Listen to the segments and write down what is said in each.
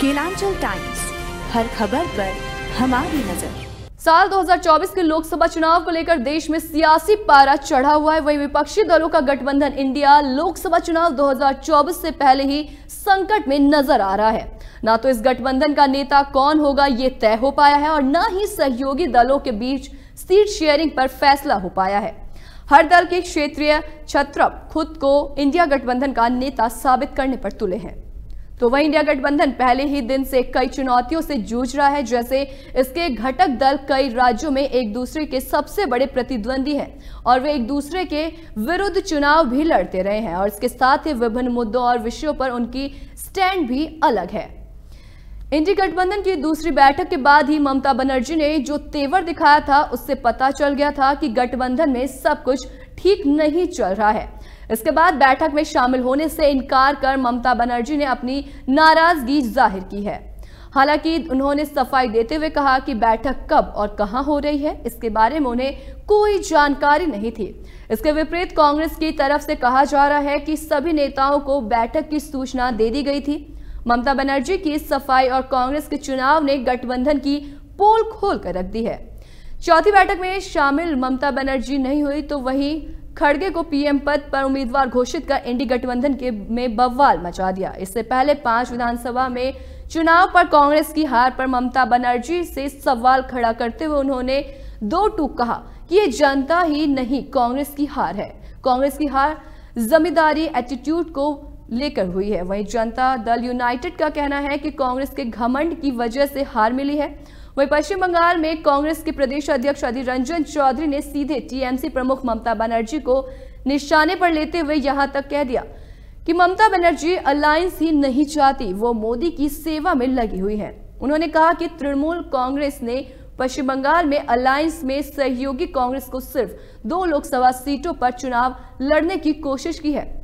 Kelanchal times, हर खबर पर हमारी नज़र। साल 2024 के लोकसभा चुनाव को लेकर देश में सियासी पारा चढ़ा हुआ है। वही विपक्षी दलों का गठबंधन इंडिया लोकसभा चुनाव 2024 से पहले ही संकट में नज़र आ रहा है। ना तो इस गठबंधन का नेता कौन होगा, ये तय हो पाया है और न ही सहयोगी दलों के बीच सीट शेयरिंग पर फैसला हो पाया है। हर दल के क्षेत्रीय छत्रप खुद को इंडिया गठबंधन का नेता साबित करने पर तुले हैं। तो वही इंडिया गठबंधन पहले ही दिन से कई चुनौतियों से जूझ रहा है, जैसे इसके घटक दल कई राज्यों में एक दूसरे के सबसे बड़े प्रतिद्वंदी हैं और वे एक दूसरे के विरुद्ध चुनाव भी लड़ते रहे हैं और इसके साथ ही विभिन्न मुद्दों और विषयों पर उनकी स्टैंड भी अलग है। इंडी गठबंधन की दूसरी बैठक के बाद ही ममता बनर्जी ने जो तेवर दिखाया था, उससे पता चल गया था कि गठबंधन में सब कुछ ठीक नहीं चल रहा है। इसके बाद बैठक में शामिल होने से इनकार कर ममता बनर्जी ने अपनी नाराज़गी ज़ाहिर की है। हालाँकि उन्होंने सफ़ाई देते हुए कहा कि बैठक कब और कहाँ हो रही है, इसके बारे में उन्हें कोई जानकारी नहीं थी। इसके विपरीत कांग्रेस की तरफ़ से कहा जा रहा है कि सभी नेताओं को बैठक की सूचना दे दी गई थी। ममता बनर्जी की सफ़ाई और कांग्रेस के चुनाव ने गठबंधन की पोल खोल कर रख दी है। चौथी बैठक में शामिल ममता बनर्जी नहीं हुई तो वहीं खड़गे को पीएम पद पर उम्मीदवार घोषित कर एनडी गठबंधन के में बवाल मचा दिया। इससे पहले पाँच विधानसभा में चुनाव पर कांग्रेस की हार पर ममता बनर्जी से सवाल खड़ा करते हुए उन्होंने दो टूक कहा कि ये जनता ही नहीं, कांग्रेस की हार है। कांग्रेस की हार जमींदारी एटीट्यूड को लेकर हुई है। वहीं जनता दल यूनाइटेड का कहना है कि कांग्रेस के घमंड की वजह से हार मिली है। वहीं पश्चिम बंगाल में कांग्रेस के प्रदेश अध्यक्ष अधीर रंजन चौधरी ने सीधे टीएमसी प्रमुख ममता बनर्जी को निशाने पर लेते हुए यहाँ तक कह दिया कि ममता बनर्जी अलायंस ही नहीं चाहती, वो मोदी की सेवा में लगी हुई है। उन्होंने कहा कि तृणमूल कांग्रेस ने पश्चिम बंगाल में अलायंस में सहयोगी कांग्रेस को सिर्फ़ दो लोकसभा सीटों पर चुनाव लड़ने की कोशिश की है।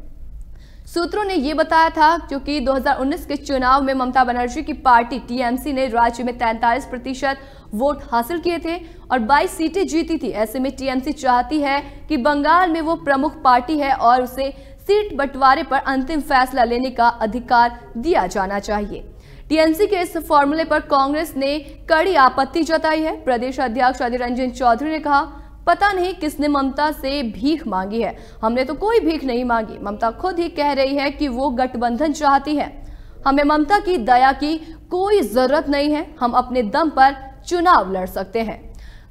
सूत्रों ने यह बताया था क्योंकि 2019 के चुनाव में ममता बनर्जी की पार्टी टीएमसी ने राज्य में 43 प्रतिशत वोट हासिल किए थे और 22 सीटें जीती थी। ऐसे में टीएमसी चाहती है कि बंगाल में वो प्रमुख पार्टी है और उसे सीट बंटवारे पर अंतिम फैसला लेने का अधिकार दिया जाना चाहिए। टीएमसी के इस फॉर्मूले पर कांग्रेस ने कड़ी आपत्ति जताई है। प्रदेश अध्यक्ष अधीर रंजन चौधरी ने कहा पता नहीं किसने ममता से भीख मांगी है। हमने तो कोई भीख नहीं मांगी। ममता खुद ही कह रही है कि वो गठबंधन चाहती है। हमें ममता की दया की कोई ज़रूरत नहीं है। हम अपने दम पर चुनाव लड़ सकते हैं।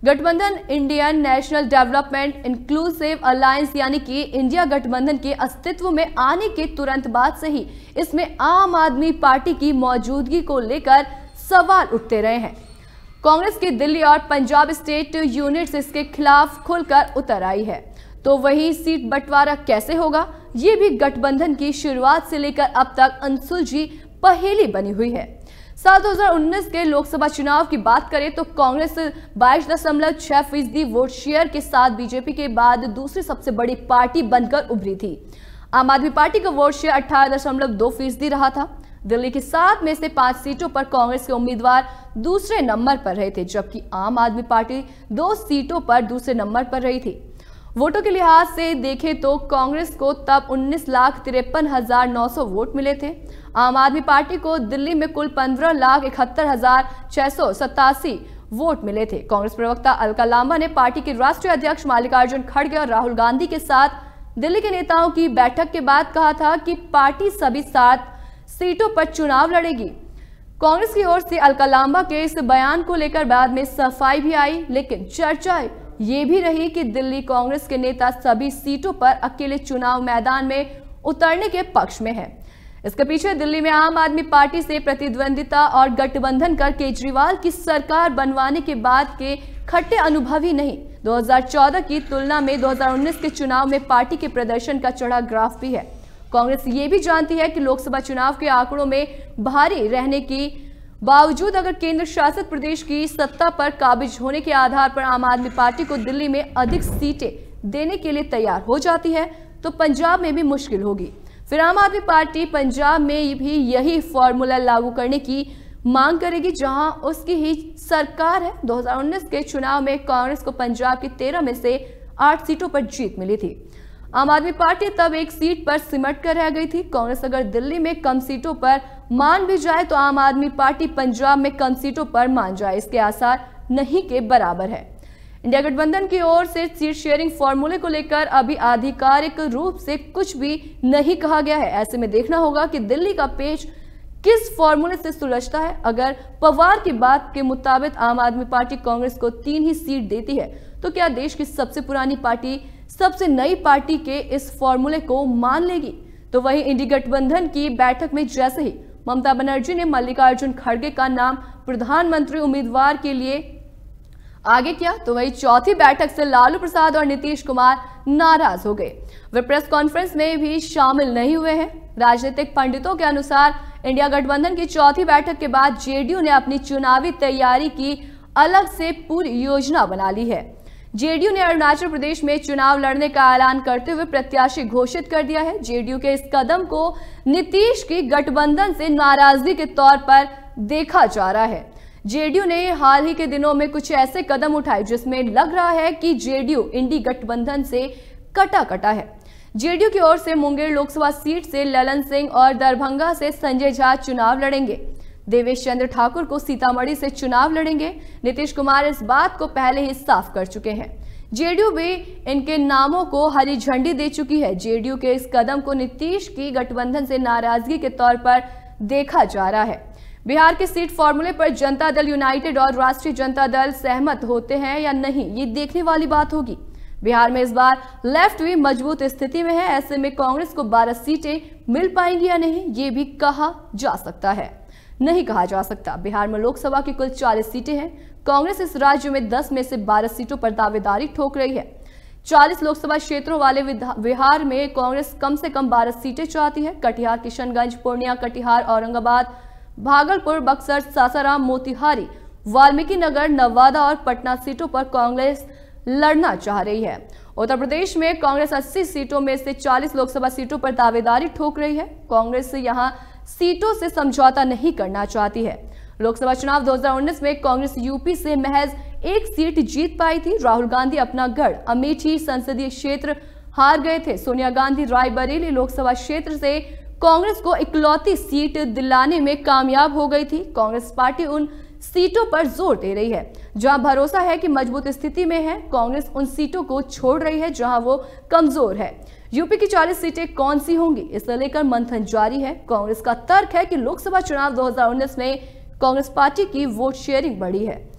गठबंधन Indian National Development Inclusive Alliance यानी कि इंडिया गठबंधन के अस्तित्व में आने के तुरंत बाद से ही इसमें आम आदमी पार्टी की मौजूदगी को लेकर सवाल उठते रहे हैं। कांग्रेस की दिल्ली और पंजाब स्टेट यूनिट्स इसके खिलाफ खुलकर उतर आई है। तो वही सीट बंटवारा कैसे होगा? ये भी गठबंधन की शुरुआत से लेकर अब तक अनसुलझी पहेली बनी हुई है। साल 2019 के लोकसभा चुनाव की बात करें तो कांग्रेस बाईस दशमलव छह फ़ीसदी वोट शेयर के साथ बीजेपी के बाद दूसरी सबसे बड़ी पार्टी बनकर उभरी थी। आम आदमी पार्टी का वोट शेयर अठारह दशमलव दो फ़ीसदी रहा था। दिल्ली की सात में से पाँच सीटों पर कांग्रेस के उम्मीदवार दूसरे नंबर पर रहे थे, जबकि आम आदमी पार्टी दो सीटों पर दूसरे नंबर पर रही थी। वोटों के लिहाज से देखें तो कांग्रेस को तब उन्नीस लाख तिरपन हज़ार नौ सौ वोट मिले थे। आम आदमी पार्टी को दिल्ली में कुल पंद्रह लाख इकहत्तर हज़ार छह सौ सतासी वोट मिले थे। कांग्रेस प्रवक्ता अलका लांबा ने पार्टी के राष्ट्रीय अध्यक्ष मल्लिकार्जुन खड़गे और राहुल गांधी के साथ दिल्ली के नेताओं की बैठक के बाद कहा था कि पार्टी सभी सात सीटों पर चुनाव लड़ेगी। कांग्रेस की ओर से अलका लांबा के इस बयान को लेकर बाद में सफ़ाई भी आई, लेकिन चर्चा ये भी रही कि दिल्ली कांग्रेस के नेता सभी सीटों पर अकेले चुनाव मैदान में उतरने के पक्ष में है। इसके पीछे दिल्ली में आम आदमी पार्टी से प्रतिद्वंदिता और गठबंधन कर केजरीवाल की सरकार बनवाने के बाद के खट्टे अनुभव ही नहीं 2014 की तुलना में 2019 के चुनाव में पार्टी के प्रदर्शन का चढ़ा ग्राफ भी है। कांग्रेस ये भी जानती है कि लोकसभा चुनाव के आंकड़ों में भारी रहने की बावजूद अगर केंद्र शासित प्रदेश की सत्ता पर काबिज होने के आधार पर आम आदमी पार्टी को दिल्ली में अधिक सीटें देने के लिए तैयार हो जाती है तो पंजाब में भी मुश्किल होगी। फिर आम आदमी पार्टी पंजाब में भी यही फॉर्मूला लागू करने की मांग करेगी, जहाँ उसकी ही सरकार है। 2019 के चुनाव में कांग्रेस को पंजाब की 13 में से 8 सीटों पर जीत मिली थी। आम आदमी पार्टी तब एक सीट पर सिमट कर रह गई थी। कांग्रेस अगर दिल्ली में कम सीटों पर मान भी जाए तो आम आदमी पार्टी पंजाब में कम सीटों पर मान जाए। इसके आसार नहीं के बराबर है। इंडिया गठबंधन की ओर से सीट शेयरिंग फॉर्मूले को लेकर अभी आधिकारिक रूप से कुछ भी नहीं कहा गया है। ऐसे में देखना होगा कि दिल्ली का पेज किस फॉर्मूले से सुलझता है। अगर पवार की बात के मुताबिक आम आदमी पार्टी कांग्रेस को तीन ही सीट देती है तो क्या देश की सबसे पुरानी पार्टी सबसे नई पार्टी के इस फॉर्मूले को मान लेगी। तो वही इंडी गठबंधन की बैठक में जैसे ही ममता बनर्जी ने मल्लिकार्जुन खड़गे का नाम प्रधानमंत्री उम्मीदवार के लिए आगे क्या तो वही चौथी बैठक से लालू प्रसाद और नीतीश कुमार नाराज़ हो गए। वे प्रेस कॉन्फ्रेंस में भी शामिल नहीं हुए हैं। राजनीतिक पंडितों के अनुसार इंडिया गठबंधन की चौथी बैठक के बाद जेडीयू ने अपनी चुनावी तैयारी की अलग से पूरी योजना बना ली है। जेडीयू ने अरुणाचल प्रदेश में चुनाव लड़ने का ऐलान करते हुए प्रत्याशी घोषित कर दिया है। जेडीयू के इस कदम को नीतीश की गठबंधन से नाराज़गी के तौर पर देखा जा रहा है। जेडीयू ने हाल ही के दिनों में कुछ ऐसे कदम उठाए जिसमें लग रहा है कि जेडीयू इंडी गठबंधन से कटा कटा है। जेडीयू की ओर से मुंगेर लोकसभा सीट से ललन सिंह और दरभंगा से संजय झा चुनाव लड़ेंगे। देवेश चंद्र ठाकुर को सीतामढ़ी से चुनाव लड़ेंगे। नीतीश कुमार इस बात को पहले ही साफ़ कर चुके हैं। जेडीयू भी इनके नामों को हरी झंडी दे चुकी है। जेडीयू के इस कदम को नीतीश की गठबंधन से नाराज़गी के तौर पर देखा जा रहा है। बिहार के सीट फॉर्मूले पर जनता दल यूनाइटेड और राष्ट्रीय जनता दल सहमत होते हैं या नहीं, ये देखने वाली बात होगी। बिहार में इस बार लेफ़्ट भी मज़बूत स्थिति में है। ऐसे में कांग्रेस को 12 सीटें मिल पाएँगी या नहीं, ये भी कहा जा सकता है। नहीं कहा जा सकता। बिहार में लोकसभा की कुल 40 सीटें हैं। कांग्रेस इस राज्य में 10 में से 12 सीटों पर दावेदारी ठोक रही है। 40 लोकसभा क्षेत्रों वाले बिहार में कांग्रेस कम से कम 12 सीटें चाहती है। कटिहार, किशनगंज, पूर्णिया, कटिहार, औरंगाबाद, भागलपुर, बक्सर, सासाराम, मोतिहारी, वाल्मीकि नगर, नवादा और पटना सीटों पर कांग्रेस लड़ना चाह रही है। उत्तर प्रदेश में कांग्रेस 80 सीटों में से 40 लोकसभा सीटों पर दावेदारी ठोक रही है। कांग्रेस यहाँ सीटों से समझौता नहीं करना चाहती है। लोकसभा चुनाव 2019 में कांग्रेस यूपी से महज एक सीट जीत पाई थी। राहुल गांधी अपना गढ़ अमेठी संसदीय क्षेत्र हार गए थे। सोनिया गांधी रायबरेली लोकसभा क्षेत्र से कांग्रेस को इकलौती सीट दिलाने में कामयाब हो गई थी। कांग्रेस पार्टी उन सीटों पर ज़ोर दे रही है। जहाँ भरोसा है कि मज़बूत स्थिति में है, कांग्रेस उन सीटों को छोड़ रही है जहाँ वो कमज़ोर है। यूपी की 40 सीटें कौन सी होंगी? इसे लेकर मंथन जारी है। कांग्रेस का तर्क है कि लोकसभा चुनाव 2019 में कांग्रेस पार्टी की वोट शेयरिंग बढ़ी है।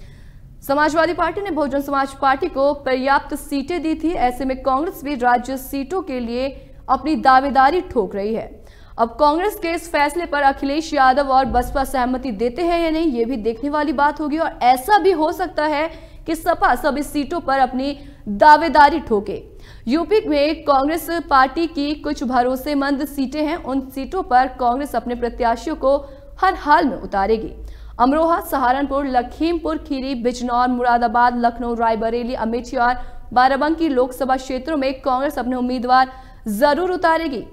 समाजवादी पार्टी ने बहुजन समाज पार्टी को पर्याप्त सीटें दी थी। ऐसे में कांग्रेस भी राज्य सीटों के लिए अपनी दावेदारी ठोक रही है। अब कांग्रेस के इस फैसले पर अखिलेश यादव और बसपा सहमति देते हैं या नहीं, ये भी देखने वाली बात होगी। और ऐसा भी हो सकता है कि सपा सभी सीटों पर अपनी दावेदारी ठोके। यूपी में कांग्रेस पार्टी की कुछ भरोसेमंद सीटें हैं। उन सीटों पर कांग्रेस अपने प्रत्याशियों को हर हाल में उतारेगी। अमरोहा, सहारनपुर, लखीमपुर, खीरी, बिजनौर, मुरादाबाद, लखनऊ, रायबरेली अमेठी और बाराबंकी लोकसभा क्षेत्रों में कांग्रेस अपने उम्मीदवार ज़रूर उतारेगी।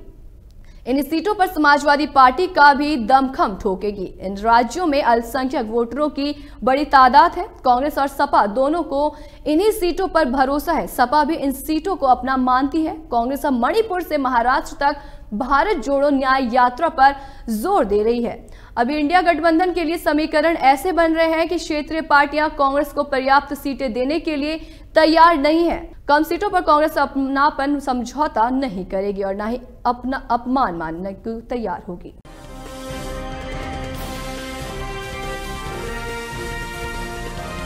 इन सीटों पर समाजवादी पार्टी का भी दमखम ठोकेगी। इन राज्यों में अल्पसंख्यक वोटरों की बड़ी तादाद है। कांग्रेस और सपा दोनों को इन्हीं सीटों पर भरोसा है। सपा भी इन सीटों को अपना मानती है। कांग्रेस अब मणिपुर से महाराष्ट्र तक भारत जोड़ो न्याय यात्रा पर ज़ोर दे रही है। अभी इंडिया गठबंधन के लिए समीकरण ऐसे बन रहे हैं कि क्षेत्रीय पार्टियाँ कांग्रेस को पर्याप्त सीटें देने के लिए तैयार नहीं है। कम सीटों पर कांग्रेस अपनापन समझौता नहीं करेगी और न ही अपना अपमान मानने को तैयार होगी।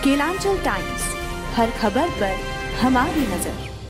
केलांचल टाइम्स, हर खबर पर हमारी नज़र।